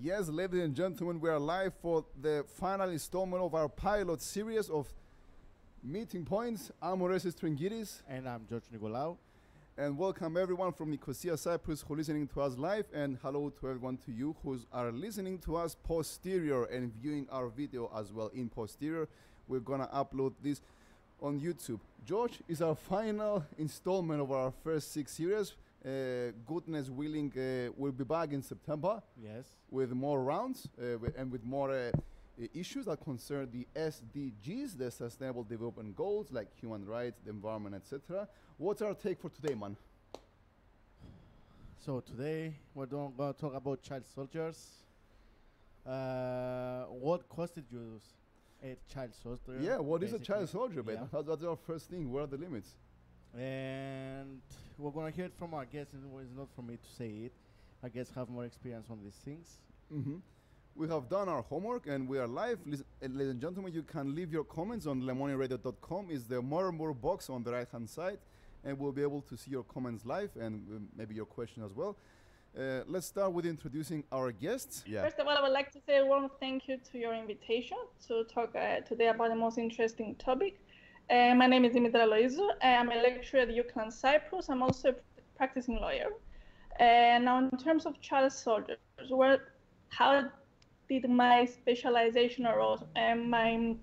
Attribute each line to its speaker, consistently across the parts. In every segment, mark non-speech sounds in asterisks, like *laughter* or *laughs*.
Speaker 1: Yes, ladies and gentlemen, we are live for the final installment of our pilot series of Meeting Points. I'm Orestes Tringiris.
Speaker 2: And I'm George Nicolaou.
Speaker 1: And welcome everyone from Nicosia, Cyprus who are listening to us live. And hello to everyone to you who are listening to us posterior and viewing our video as well in posterior. We're going to upload this on YouTube. George is our final installment of our first six series uh, goodness willing, uh, we'll be back in September.
Speaker 2: Yes.
Speaker 1: With more rounds uh, and with more issues that concern the SDGs, the Sustainable Development Goals, like human rights, the environment, etc. What's our take for today, man?
Speaker 2: So today we're going to talk about child soldiers. Uh, what constitutes a child soldier?
Speaker 1: Yeah, what basically? is a child soldier, yeah. That's, that's our first thing. What are the limits?
Speaker 2: And we're gonna hear it from our guests. And it's not for me to say it. Our guests have more experience on these things.
Speaker 1: Mm-hmm. We have done our homework and we are live. Listen, uh, ladies and gentlemen, you can leave your comments on lemoniaradio.com. Is the more and more box on the right hand side, and we'll be able to see your comments live and uh, maybe your question as well. Uh, let's start with introducing our guests.
Speaker 3: Yeah. First of all, I would like to say a warm thank you to your invitation to talk uh, today about the most interesting topic. Uh, my name is Demetra Loizou. I'm a lecturer at UCLan Cyprus. I'm also a practicing lawyer. Uh, now, in terms of child soldiers, where, how did my specialization arose? Um, my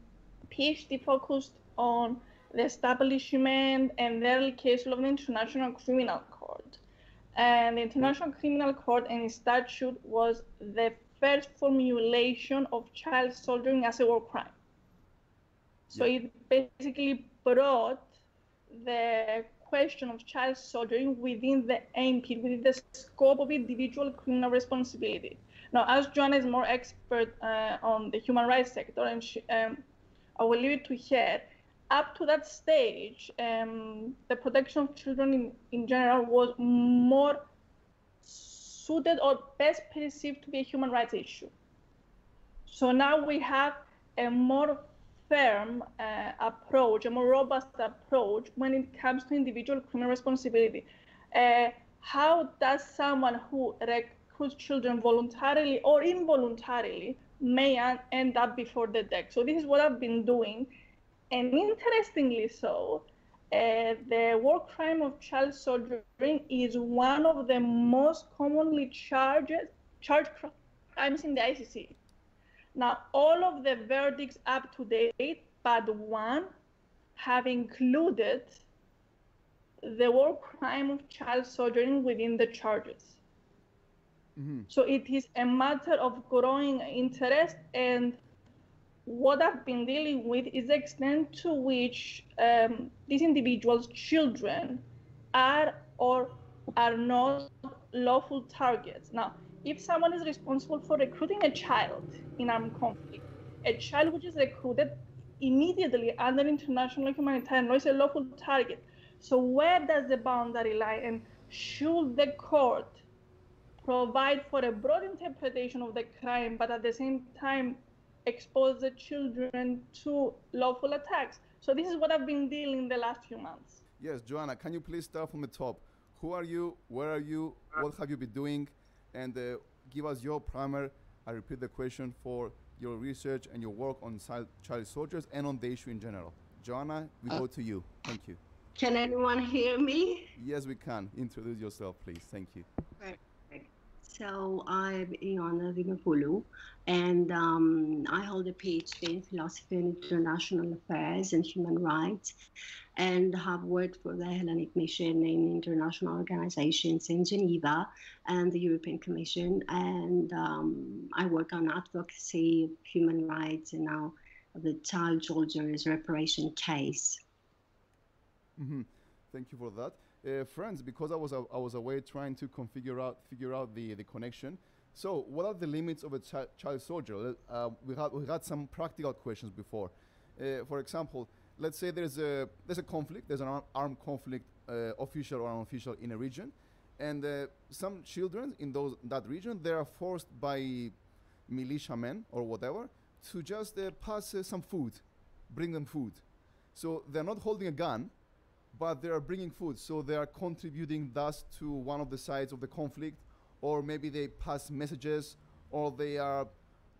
Speaker 3: PhD focused on the establishment and the early case of the International Criminal Court. And the International Criminal Court and its statute was the first formulation of child soldiering as a war crime. So yeah. it basically brought the question of child soldiering within the AMP, within the scope of individual criminal responsibility. Now, as Joanna is more expert uh, on the human rights sector, and she, um, I will leave it to her. Up to that stage, um, the protection of children in, in general was more suited or best perceived to be a human rights issue. So now we have a more firm uh, approach, a more robust approach when it comes to individual criminal responsibility. Uh, how does someone who recruits children voluntarily or involuntarily may end up before the deck? So this is what I've been doing, and interestingly so, uh, the war crime of child soldiering is one of the most commonly charged charged crimes in the ICC. Now, all of the verdicts up to date, but one, have included the war crime of child soldiering within the charges. Mm-hmm. So it is a matter of growing interest, and what I've been dealing with is the extent to which um, these individuals' children are or are not lawful targets. Now, if someone is responsible for recruiting a child in armed conflict, a child which is recruited immediately under international humanitarian law is a lawful target. So where does the boundary lie? And should the court provide for a broad interpretation of the crime, but at the same time expose the children to lawful attacks? So this is what I've been dealing the last few months.
Speaker 1: Yes, Joanna, can you please start from the top? Who are you? Where are you? What have you been doing? And uh, give us your primer. I repeat the question for your research and your work on child soldiers and on the issue in general. Joanna, we uh, go to you. Thank you.
Speaker 4: Can anyone hear me?
Speaker 1: Yes, we can. Introduce yourself, please. Thank you.
Speaker 4: Perfect. So I'm Ioana Dimopoulou, and um, I hold a PhD in philosophy and international affairs and human rights, and have worked for the Hellenic Mission in international organizations in Geneva and the European Commission, and um, I work on advocacy of human rights and now the child soldiers reparation case.
Speaker 1: Mm-hmm. Thank you for that uh, friends because I was uh, I was away trying to configure out figure out the the connection. So, what are the limits of a chi child soldier? Uh, we had we had some practical questions before. Uh, for example, let's say there's a there's a conflict, there's an armed conflict, uh, official or unofficial, in a region, and uh, some children in those that region they are forced by militiamen or whatever to just pass some food, bring them food. So they're not holding a gun, but they are bringing food, so they are contributing thus to one of the sides of the conflict, or maybe they pass messages or they are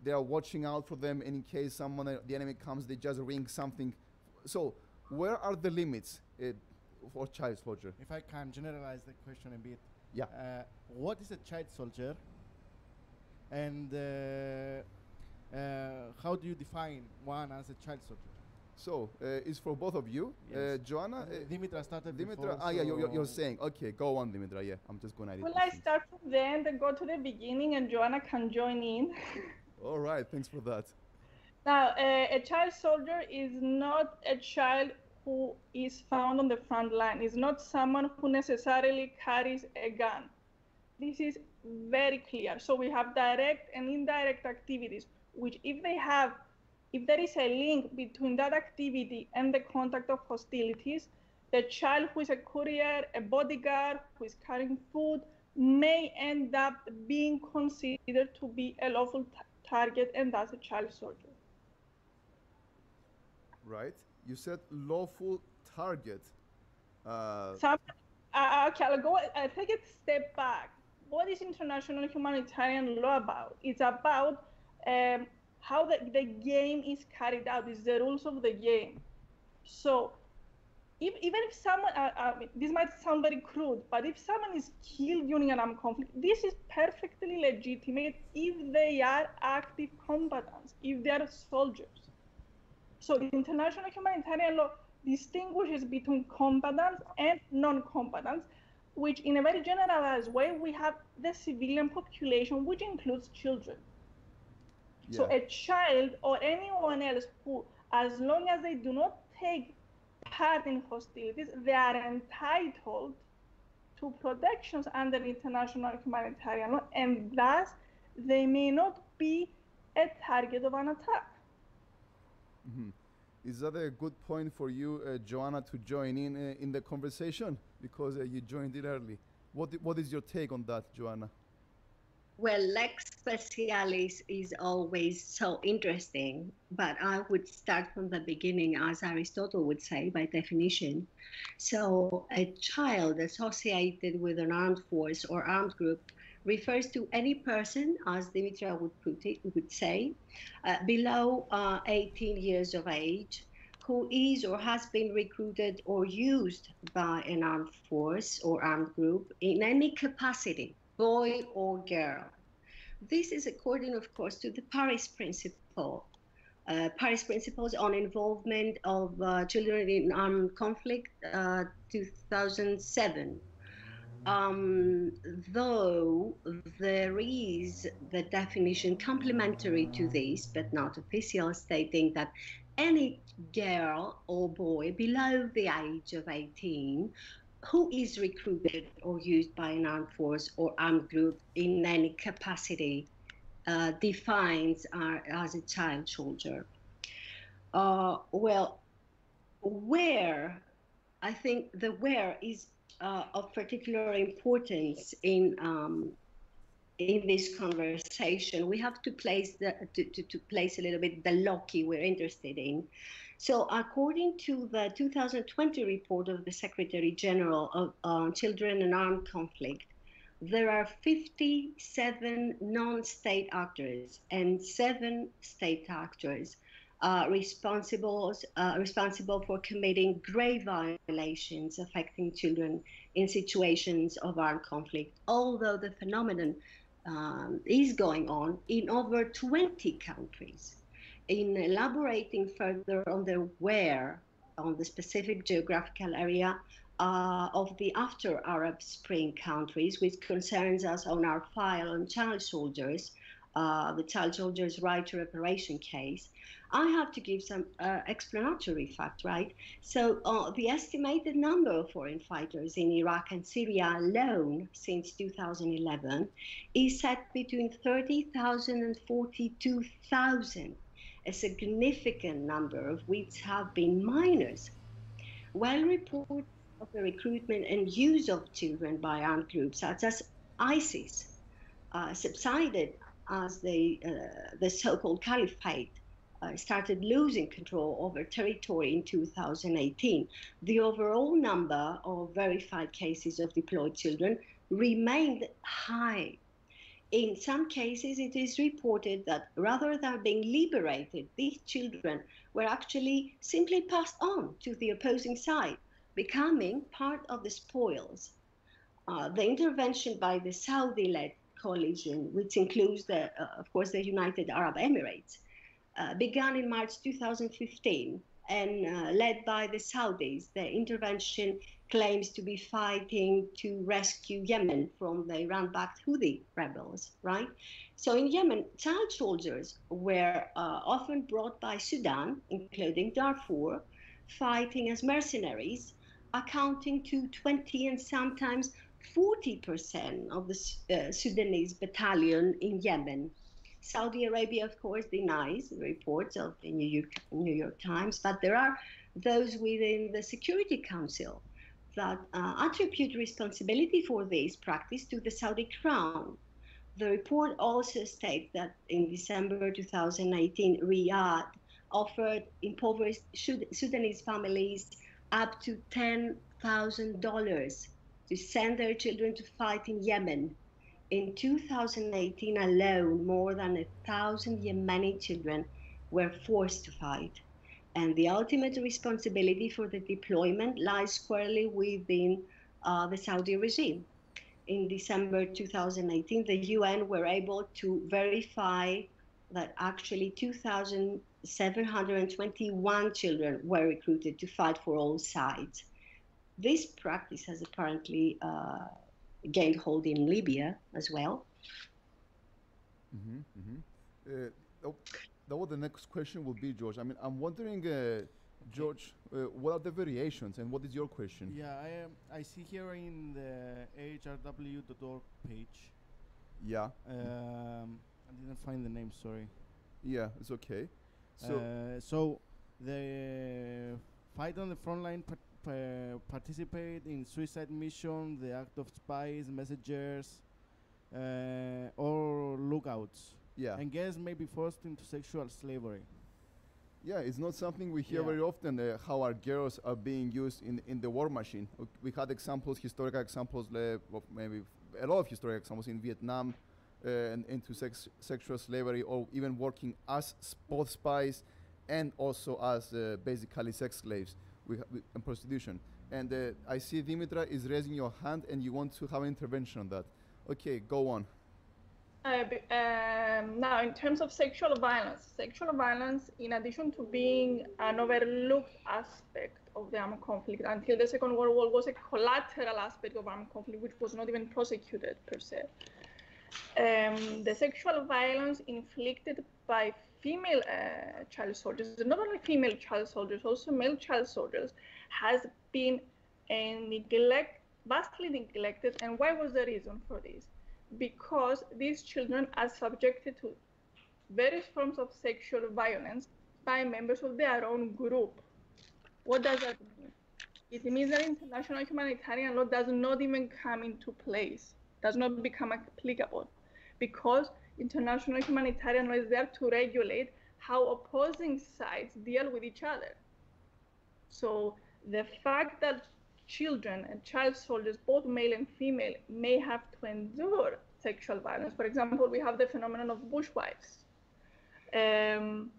Speaker 1: they are watching out for them and in case someone the enemy comes they just ring something. So where are the limits uh, for child soldier?
Speaker 2: If I can generalize the question a bit,
Speaker 1: yeah.
Speaker 2: Uh, what is a child soldier, and uh, uh, how do you define one as a child soldier?
Speaker 1: So uh, it's for both of you uh, joanna
Speaker 2: Uh,
Speaker 1: uh,
Speaker 2: Demetra started
Speaker 1: Demetra,
Speaker 2: before,
Speaker 1: ah, yeah, you're, you're- you're saying, okay, go on, Demetra, yeah, I'm just going to
Speaker 3: Will I start from the end and go to the beginning, and Joanna can join in? *laughs*
Speaker 1: All right, thanks for that.
Speaker 3: Now, uh, a child soldier is not a child who is found on the front line. Is not someone who necessarily carries a gun. This is very clear. So we have direct and indirect activities, which if they have, if there is a link between that activity and the conduct of hostilities, the child who is a courier, a bodyguard, who is carrying food, may end up being considered to be a lawful t- target and thus a child soldier.
Speaker 1: Right? You said lawful target. Uh,
Speaker 3: Some, uh, okay, I'll go. I take a step back. What is international humanitarian law about? It's about um, how the, the game is carried out. is the rules of the game. So, if, even if someone, uh, uh, this might sound very crude, but if someone is killed during an armed conflict, this is perfectly legitimate if they are active combatants, if they are soldiers. So international humanitarian law distinguishes between combatants and non-combatants, which in a very generalized way, we have the civilian population, which includes children. So a child or anyone else who, as long as they do not take part in hostilities, they are entitled to protections under international humanitarian law, and thus they may not be a target of an attack.
Speaker 1: Mhm. Is that a good point for you, uh, Joanna, to join in uh, in the conversation because uh, you joined it early? What what is your take on that, Joanna?
Speaker 4: Well, lex specialis is always so interesting, but I would start from the beginning, as Aristotle would say, by definition. So, a child associated with an armed force or armed group refers to any person, as Demetra would put it, would say, uh, below uh, 18 years of age, who is or has been recruited or used by an armed force or armed group in any capacity boy or girl. This is according, of course, to the Paris Principle. Uh, Paris Principles on Involvement of uh, Children in Armed Conflict, uh, 2007. Um, though there is the definition complementary to this, but not official, stating that any girl or boy below the age of 18 who is recruited or used by an armed force or armed group in any capacity uh, defines our, as a child soldier. Uh, well, where, I think the where is uh, of particular importance in um, in this conversation. We have to place the to, to, to place a little bit the Loki we're interested in. So, according to the 2020 report of the Secretary General of uh, Children and Armed Conflict, there are 57 non state actors and seven state actors uh, responsible, uh, responsible for committing grave violations affecting children in situations of armed conflict, although the phenomenon um, is going on in over 20 countries in elaborating further on the where, on the specific geographical area uh, of the after Arab Spring countries, which concerns us on our file on child soldiers, uh, the child soldiers' right to reparation case, I have to give some uh, explanatory fact, right? So, uh, the estimated number of foreign fighters in Iraq and Syria alone since 2011 is set between 30,000 and 42,000 a significant number of which have been minors. While reports of the recruitment and use of children by armed groups such as ISIS uh, subsided as the, uh, the so called caliphate uh, started losing control over territory in 2018, the overall number of verified cases of deployed children remained high In some cases, it is reported that rather than being liberated, these children were actually simply passed on to the opposing side, becoming part of the spoils. Uh, the intervention by the Saudi led coalition, which includes, the, uh, of course, the United Arab Emirates, began in March 2015 and uh, led by the Saudis. The intervention claims to be fighting to rescue Yemen from the Iran backed Houthi rebels, right? So in Yemen, child soldiers were uh, often brought by Sudan, including Darfur, fighting as mercenaries, accounting to 20 and sometimes 40% of the uh, Sudanese battalion in Yemen. Saudi Arabia, of course, denies the reports of the New York, New York Times, but there are those within the Security Council that uh, attribute responsibility for this practice to the Saudi crown. The report also states that in December 2019, Riyadh offered impoverished Sudanese families up to $10,000 to send their children to fight in Yemen. In 2018 alone, more than a thousand Yemeni children were forced to fight and the ultimate responsibility for the deployment lies squarely within uh, the Saudi regime. In December 2018, the UN were able to verify that actually 2,721 children were recruited to fight for all sides. This practice has apparently uh, gained hold in Libya as well.
Speaker 1: Mm-hmm, mm-hmm. Uh, that was the next question will be, George. I mean, I'm wondering, uh, George, uh, what are the variations and what is your question?
Speaker 2: Yeah, I um, I see here in the hrw.org page.
Speaker 1: Yeah.
Speaker 2: Um, I didn't find the name. Sorry.
Speaker 1: Yeah, it's okay.
Speaker 2: So, uh, so the fight on the front line pa- participate in suicide mission, the act of spies, messengers, uh, or lookouts.
Speaker 1: Yeah.
Speaker 2: And girls may be forced into sexual slavery.
Speaker 1: Yeah, it's not something we hear
Speaker 2: Yeah.
Speaker 1: very often uh, how our girls are being used in, in the war machine. Uh, We had examples, historical examples, uh, of maybe a lot of historical examples in Vietnam uh, and into sex, sexual slavery or even working as both spies and also as uh, basically sex slaves we we- and prostitution. And uh, I see Demetra is raising your hand and you want to have an intervention on that. Okay, go on.
Speaker 3: Uh, um, now, in terms of sexual violence, sexual violence, in addition to being an overlooked aspect of the armed conflict until the Second World War, was a collateral aspect of armed conflict which was not even prosecuted per se. Um, the sexual violence inflicted by female uh, child soldiers, not only female child soldiers, also male child soldiers, has been uh, neglect, vastly neglected. And why was the reason for this? because these children are subjected to various forms of sexual violence by members of their own group. What does that mean? It means that international humanitarian law does not even come into place, does not become applicable, because international humanitarian law is there to regulate how opposing sides deal with each other. So the fact that children and child soldiers, both male and female, may have to endure sexual violence. For example, we have the phenomenon of bushwives. Um,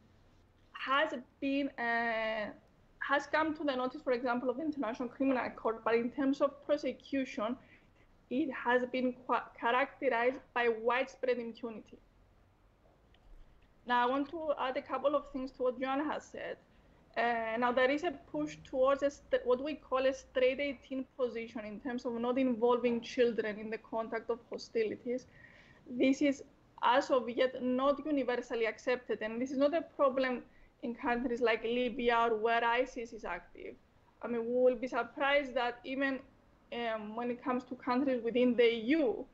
Speaker 3: has been uh, has come to the notice, for example, of the International Criminal Court, but in terms of prosecution, it has been characterized by widespread impunity. Now, I want to add a couple of things to what Joanna has said. Uh, now there is a push towards a what we call a straight 18 position in terms of not involving children in the conduct of hostilities. This is as of yet not universally accepted, and this is not a problem in countries like Libya or where ISIS is active. I mean, we will be surprised that even um, when it comes to countries within the EU,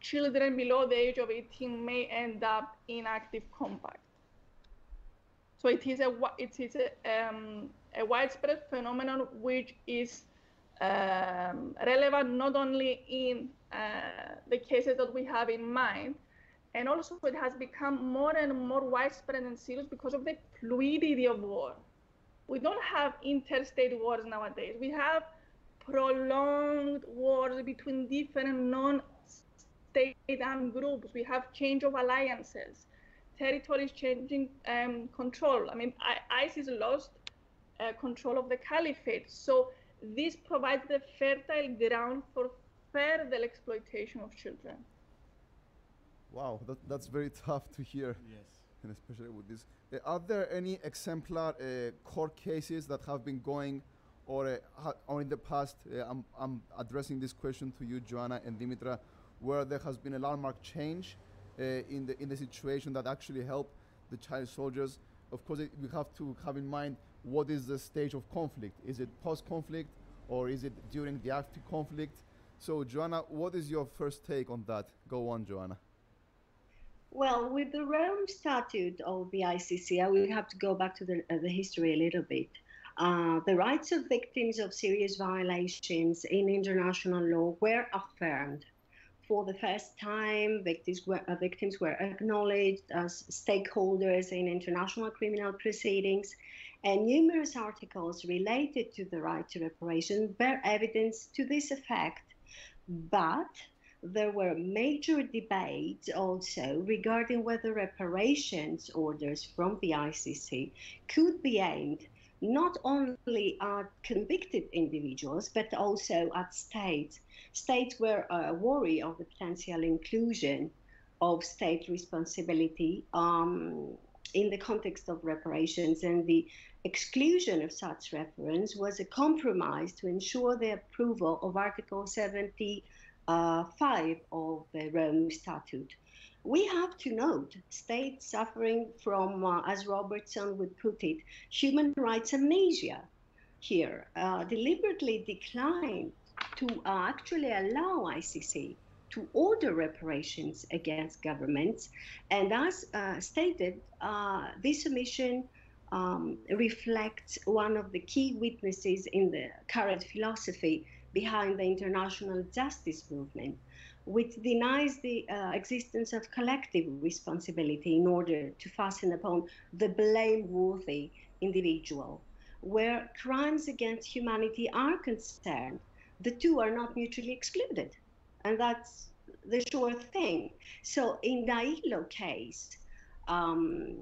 Speaker 3: children below the age of 18 may end up in active combat. So it is a it is a, um, a widespread phenomenon which is um, relevant not only in uh, the cases that we have in mind, and also it has become more and more widespread and serious because of the fluidity of war. We don't have interstate wars nowadays. We have prolonged wars between different non state armed groups. We have change of alliances, territories changing um, control. I mean, I, ISIS lost uh, control of the caliphate. So this provides the fertile ground for further exploitation of children.
Speaker 1: Wow, that, that's very tough to hear.
Speaker 2: Yes.
Speaker 1: And especially with this. Uh, are there any exemplar uh, court cases that have been going or, uh, or in the past? Uh, I'm, I'm addressing this question to you, Joanna and Demetra, where there has been a landmark change uh, in, the, in the situation that actually helped the child soldiers. Of course, it, we have to have in mind what is the stage of conflict. Is it post conflict or is it during the active conflict? So, Joanna, what is your first take on that? Go on, Joanna.
Speaker 4: Well, with the Rome Statute of the ICC, I have to go back to the, uh, the history a little bit. Uh, the rights of victims of serious violations in international law were affirmed. For the first time, victims were, uh, victims were acknowledged as stakeholders in international criminal proceedings, and numerous articles related to the right to reparation bear evidence to this effect. But there were major debates also regarding whether reparations orders from the ICC could be aimed not only at convicted individuals but also at states. States were uh, worried of the potential inclusion of state responsibility um, in the context of reparations, and the exclusion of such reference was a compromise to ensure the approval of Article 70 uh, 5 of the Rome Statute. We have to note states suffering from, uh, as Robertson would put it, human rights amnesia here uh, deliberately declined to uh, actually allow ICC to order reparations against governments. And as uh, stated, uh, this omission um, reflects one of the key witnesses in the current philosophy behind the international justice movement, which denies the uh, existence of collective responsibility in order to fasten upon the blameworthy individual. Where crimes against humanity are concerned, the two are not mutually excluded. And that's the sure thing. So in the ILO case, um,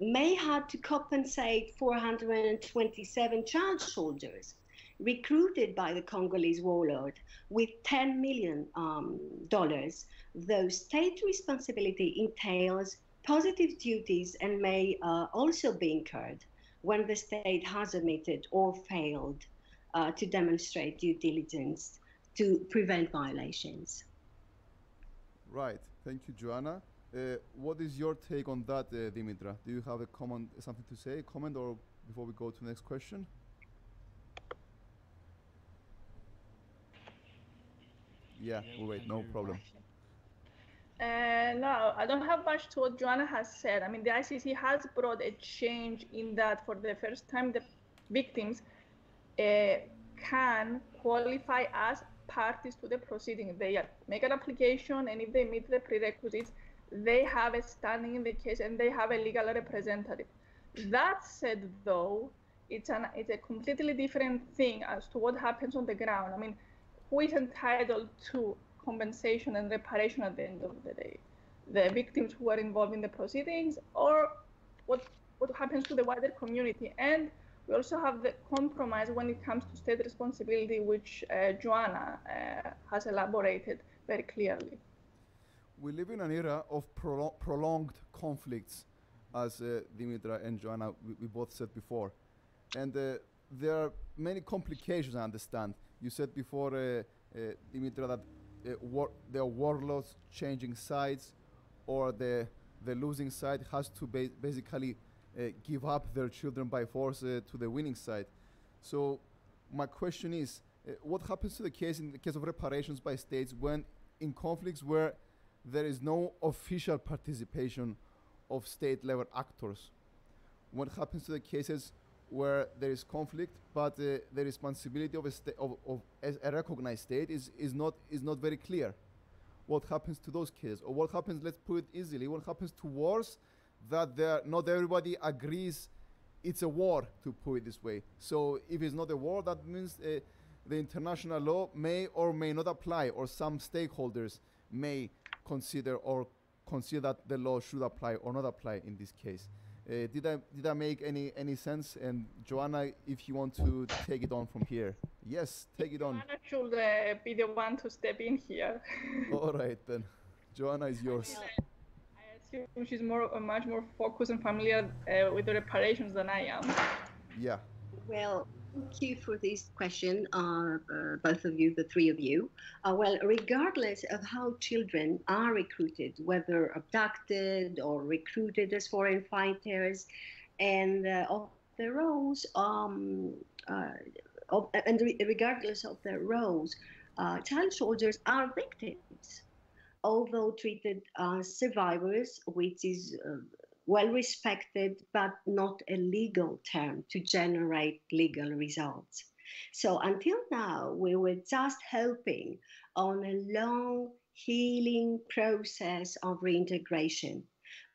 Speaker 4: May had to compensate 427 child soldiers recruited by the Congolese warlord with $10 million um, though state responsibility entails positive duties and may uh, also be incurred when the state has omitted or failed uh, to demonstrate due diligence to prevent violations.
Speaker 1: Right. Thank you, Joanna. Uh, what is your take on that, uh, Demetra? Do you have a comment, something to say, comment, or before we go to the next question? Yeah, we'll wait, no problem.
Speaker 3: Uh, no, I don't have much to what Joanna has said. I mean, the ICC has brought a change in that for the first time, the victims uh, can qualify as parties to the proceeding. They make an application, and if they meet the prerequisites, they have a standing in the case and they have a legal representative. That said, though, it's an it's a completely different thing as to what happens on the ground. I mean, who is entitled to compensation and reparation at the end of the day? The victims who are involved in the proceedings, or what what happens to the wider community? And we also have the compromise when it comes to state responsibility, which uh, Joanna uh, has elaborated very clearly.
Speaker 1: We live in an era of prolo- prolonged conflicts, as uh, Demetra and Joanna we, we, both said before, and uh, there are many complications. I understand you said before, uh, uh, Demetra, that uh, war, the warlords changing sides or the, the losing side has to ba basically give up their children by force to the winning side. So my question is, what happens to the case in the case of reparations by states when in conflicts where there is no official participation of state level actors? What happens to the cases where there is conflict, but uh, the responsibility of a, sta- of, of a recognized state is, is, not, is not very clear. What happens to those cases? Or what happens, let's put it easily, what happens to wars that there, not everybody agrees it's a war, to put it this way. So if it's not a war, that means uh, the international law may or may not apply, or some stakeholders may consider or consider that the law should apply or not apply in this case. Uh, did I did I make any any sense? And Joanna, if you want to take it on from here, yes, take it on.
Speaker 3: Joanna should uh, be the one to step in here. *laughs*
Speaker 1: All right then, Joanna is yours.
Speaker 3: I assume she's more uh, much more focused and familiar uh, with the reparations than I am.
Speaker 1: Yeah.
Speaker 4: Well, thank you for this question, uh, uh, both of you, the three of you. Uh, well, regardless of how children are recruited, whether abducted or recruited as foreign fighters, and uh, of their roles, um, uh, of, and re- regardless of their roles, uh, child soldiers are victims, although treated as survivors, which is well respected but not a legal term to generate legal results. So until now, we were just hoping on a long healing process of reintegration.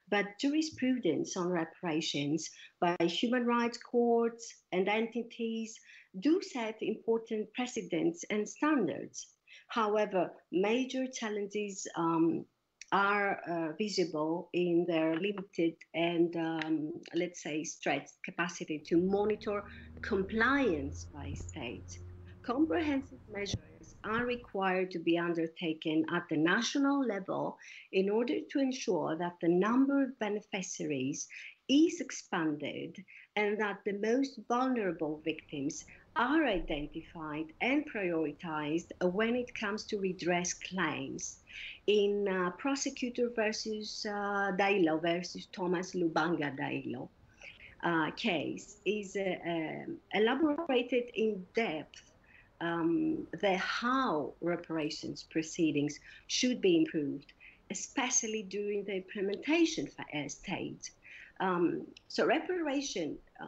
Speaker 4: But jurisprudence on reparations by human rights courts and entities do set important precedents and standards. However, major challenges um, are uh, visible in their limited and, um, let's say, stretched capacity to monitor compliance by states. Comprehensive measures are required to be undertaken at the national level in order to ensure that the number of beneficiaries is expanded and that the most vulnerable victims are identified and prioritized when it comes to redress claims. In uh, Prosecutor versus uh, Dyilo versus Thomas Lubanga Dyilo uh, case, is uh, um, elaborated in depth um, the how reparations proceedings should be improved, especially during the implementation uh, stage. Um, so reparation uh,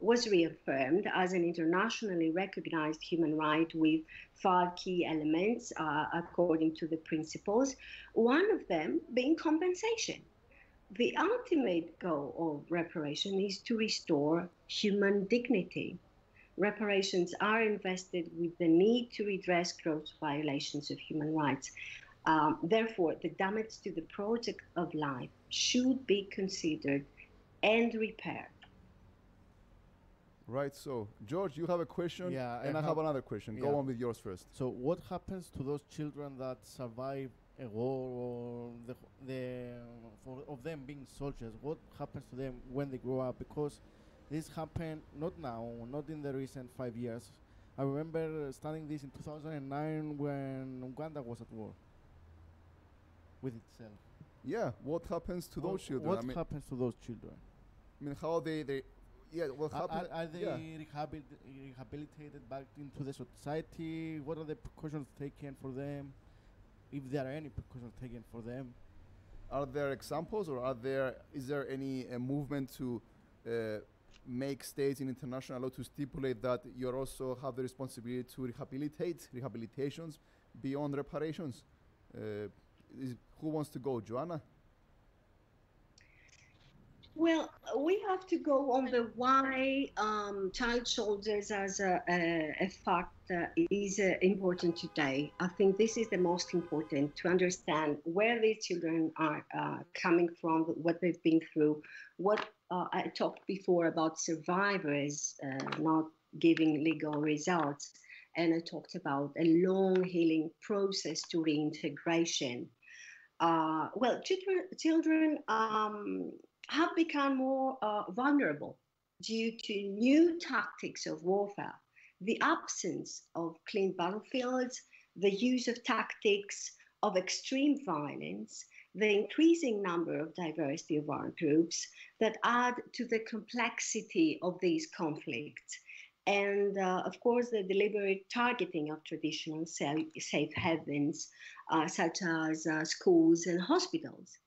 Speaker 4: was reaffirmed as an internationally recognized human right with five key elements uh, according to the principles, one of them being compensation. The ultimate goal of reparation is to restore human dignity. Reparations are invested with the need to redress gross violations of human rights. Um, therefore, the damage to the project of life should be considered and repaired.
Speaker 1: Right. So, George, you have a question,
Speaker 2: Yeah, I
Speaker 1: and I, have,
Speaker 2: have-
Speaker 1: another question.
Speaker 2: yeah.
Speaker 1: Go on with yours first.
Speaker 2: So what happens to those children that survive a war or the, the for of them being soldiers? What happens to them when they grow up? Because this happened not now, not in the recent five years. I remember studying this in 2009 when Uganda was at war with itself.
Speaker 1: Yeah. What happens to
Speaker 2: What-
Speaker 1: those children?
Speaker 2: What
Speaker 1: I mean,
Speaker 2: happens to those children?
Speaker 1: I mean, how they they. Yeah. What
Speaker 2: Are, are, are they
Speaker 1: yeah.
Speaker 2: rehabil- rehabilitated back into the society? What are the precautions taken for them? If there are any precautions taken for them?
Speaker 1: Are there examples, or are there is there any uh, movement to uh, make states in international law to stipulate that you also have the responsibility to rehabilitate rehabilitations beyond reparations? Uh, is, who wants to go, Joanna?
Speaker 4: Well, we have to go on the why um, child soldiers as a, a, a fact uh, is uh, important today. I think this is the most important to understand where these children are uh, coming from, what they've been through. What uh, I talked before about survivors uh, not giving legal results, and I talked about a long healing process to reintegration. Uh, well, children, children um, have become more uh, vulnerable due to new tactics of warfare, the absence of clean battlefields, the use of tactics of extreme violence, the increasing number of diversity of armed groups that add to the complexity of these conflicts. And uh, of course, the deliberate targeting of traditional safe, havens, uh, such as uh, schools and hospitals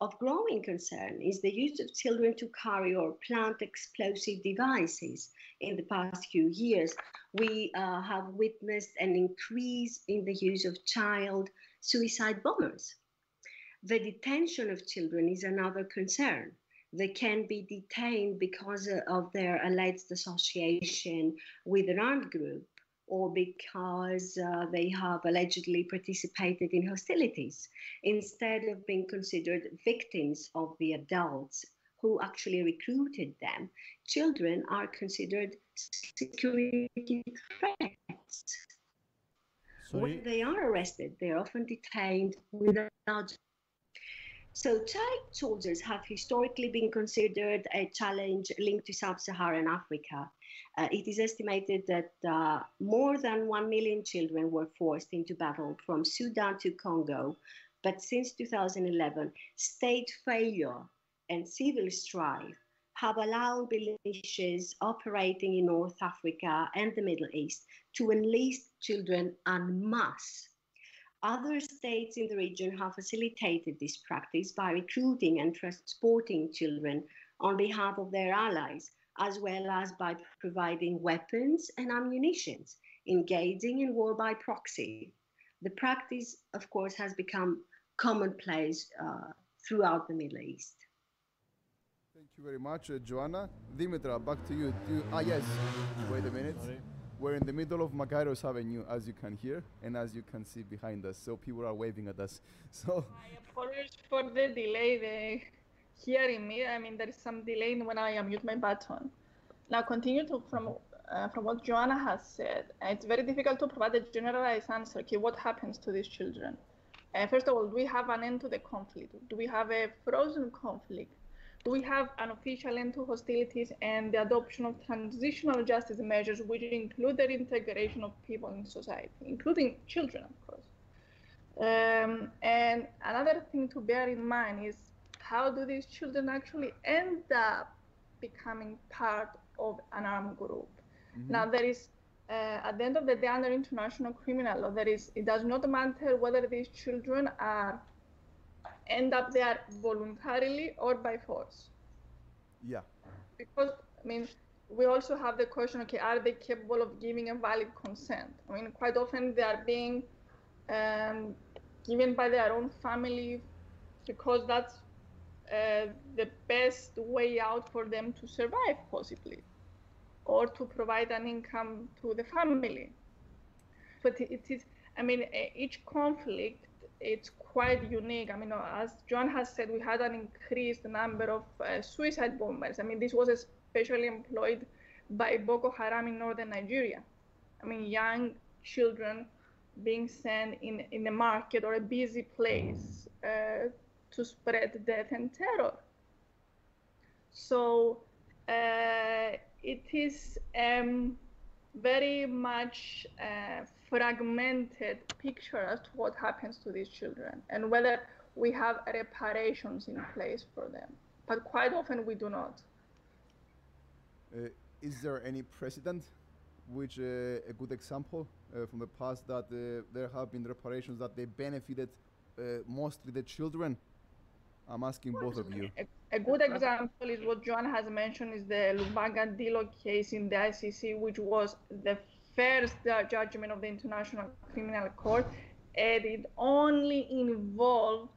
Speaker 4: of growing concern is the use of children to carry or plant explosive devices. In the past few years, we uh, have witnessed an increase in the use of child suicide bombers. The detention of children is another concern. They can be detained because uh, of their alleged association with an armed group or because uh, they have allegedly participated in hostilities, instead of being considered victims of the adults who actually recruited them. Children are considered security threats. Sorry? When they are arrested, they are often detained without so child soldiers have historically been considered a challenge linked to sub-Saharan Africa. Uh, it is estimated that uh, more than 1 million children were forced into battle from Sudan to Congo. But since 2011, state failure and civil strife have allowed militias operating in North Africa and the Middle East to enlist children en masse other states in the region have facilitated this practice by recruiting and transporting children on behalf of their allies, as well as by providing weapons and ammunition, engaging in war by proxy. The practice, of course, has become commonplace uh, throughout the Middle East.
Speaker 1: Thank you very much, uh, Joanna. Demetra, back to you. you. Ah, yes. Wait a minute. Sorry. We're in the middle of Makarios Avenue, as you can hear, and as you can see behind us. So people are waving at us. *laughs* So
Speaker 3: I apologize for the delay. The hearing me. I mean, there is some delay when I unmute my button. Now, continue to from uh, from what Joanna has said. It's very difficult to provide a generalized answer. Okay, what happens to these children? Uh, first of all, do we have an end to the conflict? Do we have a frozen conflict? Do we have an official end to hostilities and the adoption of transitional justice measures, which include the integration of people in society, including children, of course. Um, and another thing to bear in mind is how do these children actually end up becoming part of an armed group? Mm-hmm. Now, there is, uh, at the end of the day, under international criminal law, there is, it does not matter whether these children are end up there voluntarily or by force.
Speaker 1: Yeah.
Speaker 3: Because, I mean, we also have the question okay, are they capable of giving a valid consent? I mean, quite often they are being um, given by their own family because that's uh, the best way out for them to survive, possibly, or to provide an income to the family. But it is, I mean, each conflict it's quite unique. I mean, as John has said, we had an increased number of uh, suicide bombers. I mean, this was especially employed by Boko Haram in northern Nigeria. I mean, young children being sent in, in a market or a busy place uh, to spread death and terror. So uh, it is um, very much uh, fragmented picture as to what happens to these children and whether we have reparations in place for them. But quite often we do not.
Speaker 1: Uh, is there any precedent, which uh, a good example uh, from the past that uh, there have been reparations that they benefited uh, mostly the children? I'm asking both of you.
Speaker 3: A, a, good example is what John has mentioned is the Lubanga Dyilo case in the ICC, which was the first uh, judgment of the International Criminal Court, and it only involved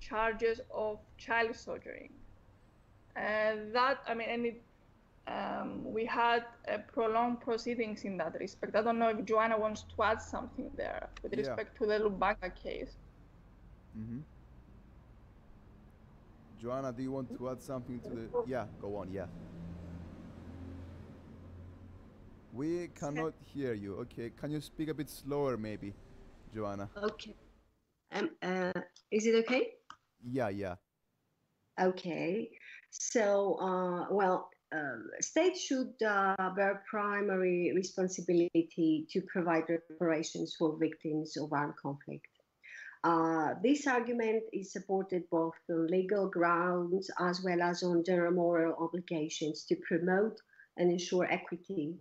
Speaker 3: charges of child soldiering. And that, I mean, and it, um, we had uh, prolonged proceedings in that respect. I don't know if Joanna wants to add something there with yeah. respect to the Lubanga case.
Speaker 1: Mm-hmm. Joanna, do you want to add something to the? Yeah, go on. Yeah. We cannot hear you. Okay, can you speak a bit slower, maybe, Joanna?
Speaker 4: Okay. Um, uh, is it okay?
Speaker 1: Yeah, yeah.
Speaker 4: Okay. So, uh, well, states should uh, bear primary responsibility to provide reparations for victims of armed conflict. Uh, this argument is supported both on legal grounds as well as on general moral obligations to promote and ensure equity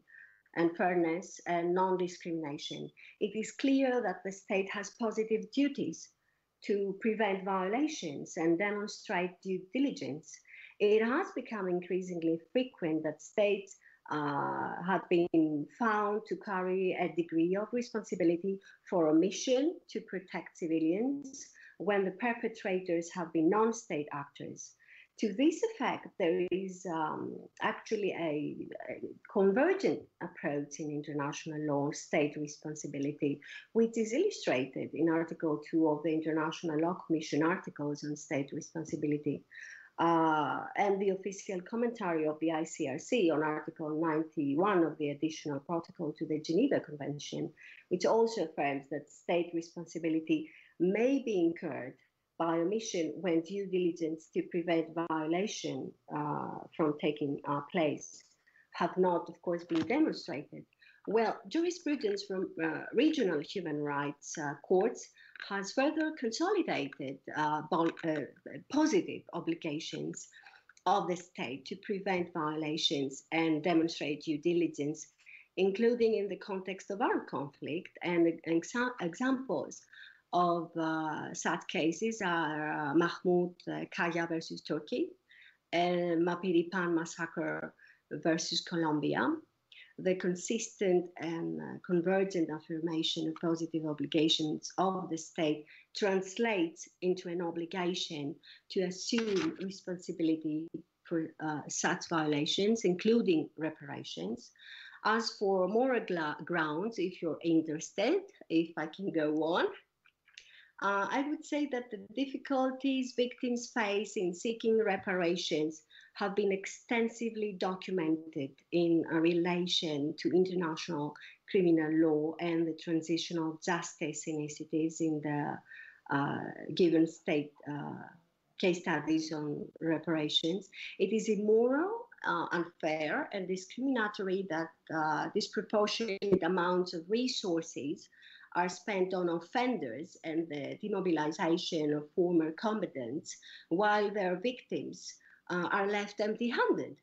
Speaker 4: and fairness and non discrimination. It is clear that the state has positive duties to prevent violations and demonstrate due diligence. It has become increasingly frequent that states uh, have been found to carry a degree of responsibility for omission to protect civilians when the perpetrators have been non state actors. To this effect, there is um, actually a, a, convergent approach in international law, on state responsibility, which is illustrated in Article 2 of the International Law Commission articles on state responsibility. Uh, and the official commentary of the ICRC on Article 91 of the additional protocol to the Geneva Convention, which also affirms that state responsibility may be incurred by omission when due diligence to prevent violation uh, from taking uh, place have not, of course, been demonstrated. Well, jurisprudence from uh, regional human rights uh, courts has further consolidated uh, uh, positive obligations of the state to prevent violations and demonstrate due diligence, including in the context of armed conflict. And exa examples of uh, such cases are uh, Mahmut uh, Kaya versus Turkey and Mapiripan massacre versus Colombia. The consistent and uh, convergent affirmation of positive obligations of the state translates into an obligation to assume responsibility for uh, such violations, including reparations. As for moral grounds, if you're interested, if I can go on, uh, I would say that the difficulties victims face in seeking reparations have been extensively documented in relation to international criminal law and the transitional justice initiatives in the uh, given state uh, case studies on reparations. It is immoral, uh, unfair, and discriminatory that uh, disproportionate amounts of resources are spent on offenders and the demobilization of former combatants, while their victims uh, are left empty handed.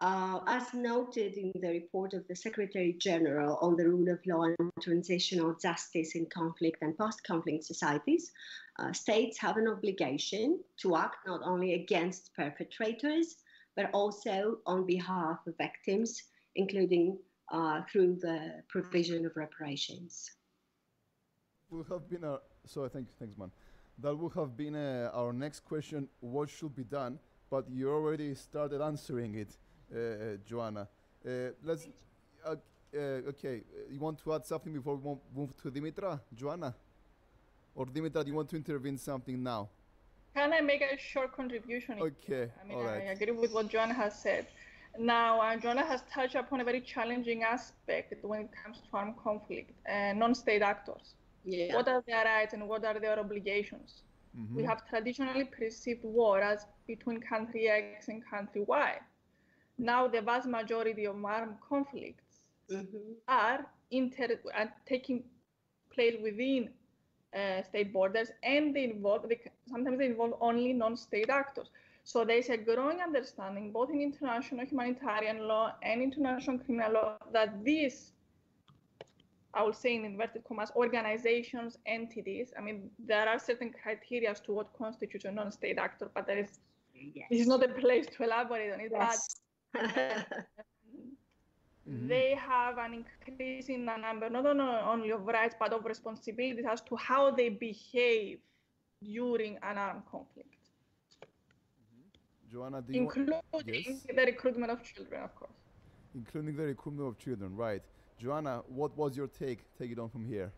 Speaker 4: Uh, as noted in the report of the Secretary General on the rule of law and transitional justice in conflict and post conflict societies, uh, states have an obligation to act not only against perpetrators, but also on behalf of victims, including uh, through the provision of reparations
Speaker 1: will have been our so thank you, thanks man. That would have been uh, our next question. What should be done? But you already started answering it, uh, uh Joanna. Uh, let's. Uh, okay, you want to add something before we move to Demetra, Joanna, or Demetra? Do you want to intervene something now?
Speaker 3: Can I make a short contribution?
Speaker 1: Okay,
Speaker 3: I mean, I agree with what Joanna has said. Now, uh, Joanna has touched upon a very challenging aspect when it comes to armed conflict and non-state actors. Yeah. What are their rights and what are their obligations? Mm-hmm. We have traditionally perceived war as between country X and country Y. Now, the vast majority of armed conflicts mm-hmm. are inter- are taking place within uh, state borders, and they involve they, sometimes they involve only non-state actors. So there is a growing understanding, both in international humanitarian law and international criminal law, that these I will say in inverted commas, organizations, entities. I mean, there are certain criteria as to what constitutes a non-state actor, but there is yes. this is not a place to elaborate on it. Yes. But *laughs* mm-hmm. they have an increasing number, not only of rights but of responsibilities as to how they behave during an armed conflict.
Speaker 1: Mm-hmm. Joanna, do
Speaker 3: you including want... yes? the recruitment of children, of course.
Speaker 1: Including the recruitment of children, right? Joanna, what was your take? Take it on from here.